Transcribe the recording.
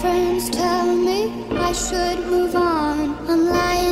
friends tell me I should move on. I'm lying